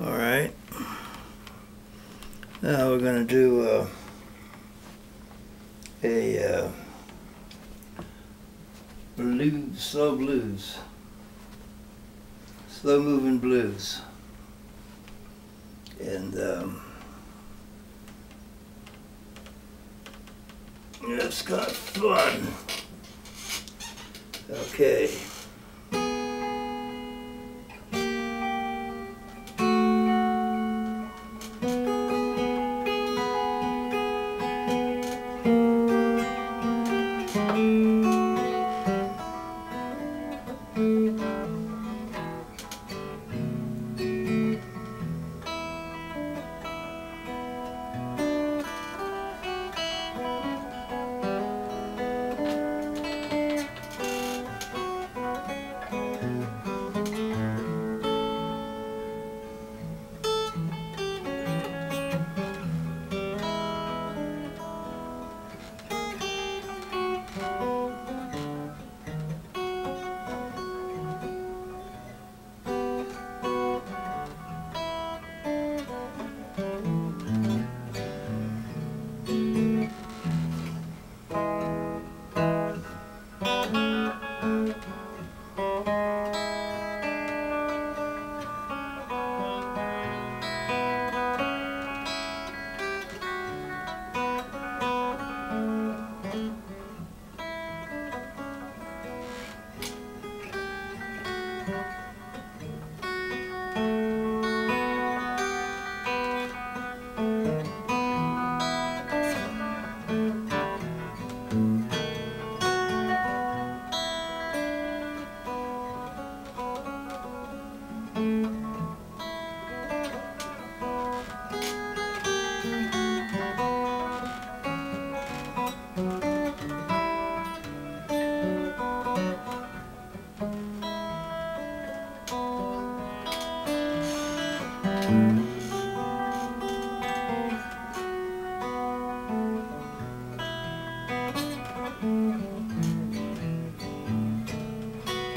All right. Now we're going to do uh, a uh, blues, slow blues, slow moving blues, and um, it's of fun. Okay.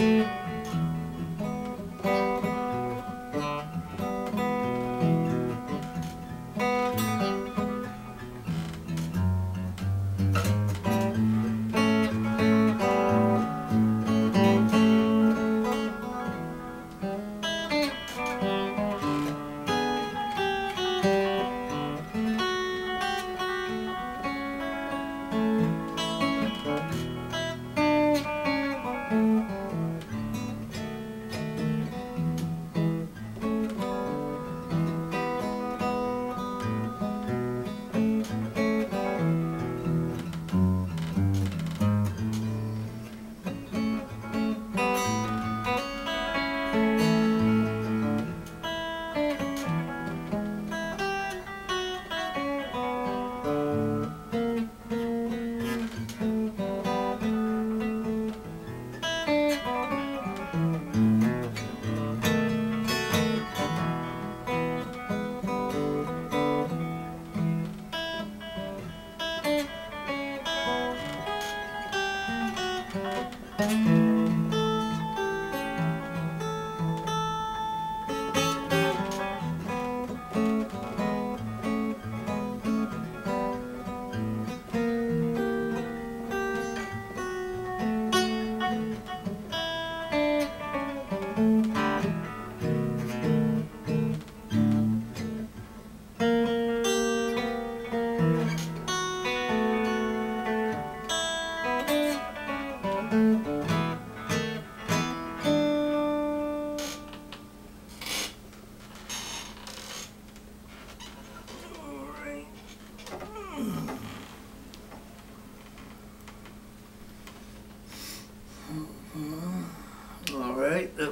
All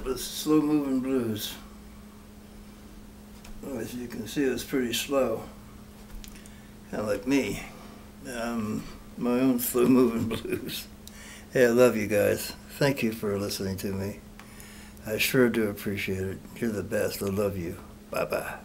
that slow moving blues. Well, as you can see, it's pretty slow. Kind of like me. Um, my own slow moving blues. Hey, I love you guys. Thank you for listening to me. I sure do appreciate it. You're the best. I love you. Bye bye.